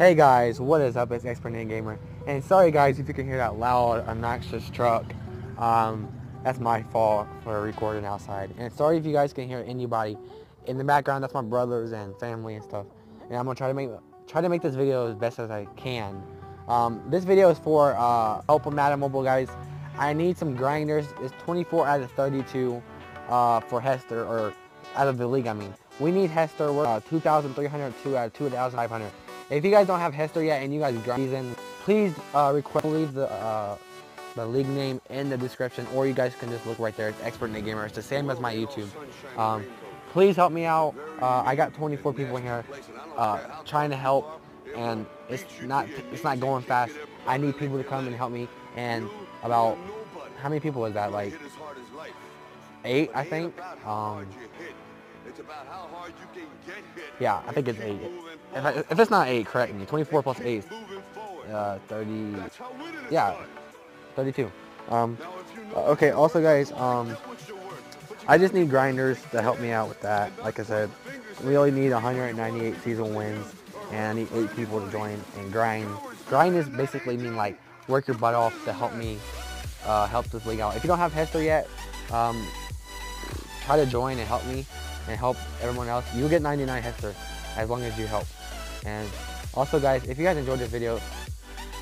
Hey guys, what is up? It's XpertNickGamer. And sorry guys if you can hear that loud, obnoxious truck. Um, that's my fault for recording outside. And sorry if you guys can hear anybody in the background. That's my brothers and family and stuff. And I'm gonna try to make try to make this video as best as I can. Um, this video is for uh, Madden Mobile guys. I need some grinders. It's 24 out of 32 uh, for Hester or out of the league. I mean, we need Hester. We're uh, 2,302 out of 2,500. If you guys don't have Hester yet and you guys grind season, please uh, request leave the uh, the league name in the description, or you guys can just look right there. It's XpertNickGamer. It's the same as my YouTube. Um, please help me out. Uh, I got 24 people in here uh, trying to help, and it's not it's not going fast. I need people to come and help me. And about how many people was that? Like eight, I think. Um, yeah, I think it's eight. If, I, if, it's not eight, correct me. 24 plus eight, uh, 30. Yeah, 32. Um, okay. Also, guys, um, I just need grinders to help me out with that. Like I said, we only need 198 season wins, and I need eight people to join and grind. Grind is basically mean like work your butt off to help me uh, help this league out. If you don't have Hester yet, um, try to join and help me and help everyone else. You'll get 99 Hester as long as you help. And also guys, if you guys enjoyed this video,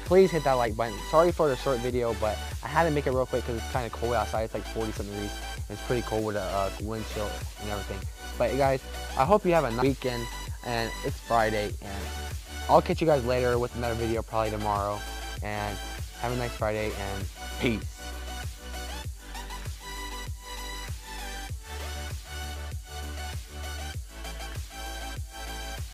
please hit that like button. Sorry for the short video, but I had to make it real quick because it's kind of cold outside. It's like 40 something degrees. It's pretty cold with a uh, wind chill and everything. But guys, I hope you have a nice weekend and it's Friday and I'll catch you guys later with another video probably tomorrow. And have a nice Friday and peace.